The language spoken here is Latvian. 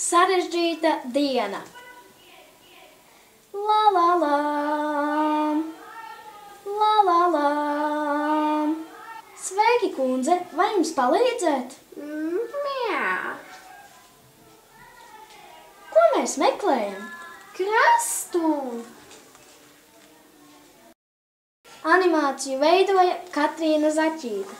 Sarežģīta diena. La la la. La la la. Sveiki, kundze, vai jums palīdzēt? Mm, Mjā. Ko mēs meklējam? Krastu. Animāciju veidoja Katrīna Zaķīte.